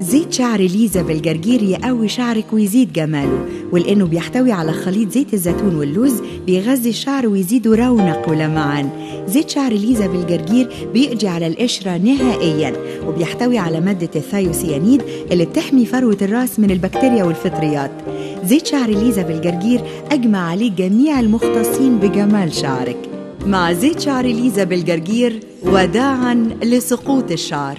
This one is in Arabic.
زيت شعر ليزا بالجرجير يقوي شعرك ويزيد جماله ولأنه بيحتوي على خليط زيت الزيتون واللوز بيغذي الشعر ويزيده رونق ولمعان. زيت شعر ليزا بالجرجير بيقضي على القشرة نهائيا وبيحتوي على مادة الثايوسيانيد اللي بتحمي فروة الرأس من البكتيريا والفطريات. زيت شعر ليزا بالجرجير أجمع عليه جميع المختصين بجمال شعرك. مع زيت شعر ليزا بالجرجير وداعا لسقوط الشعر.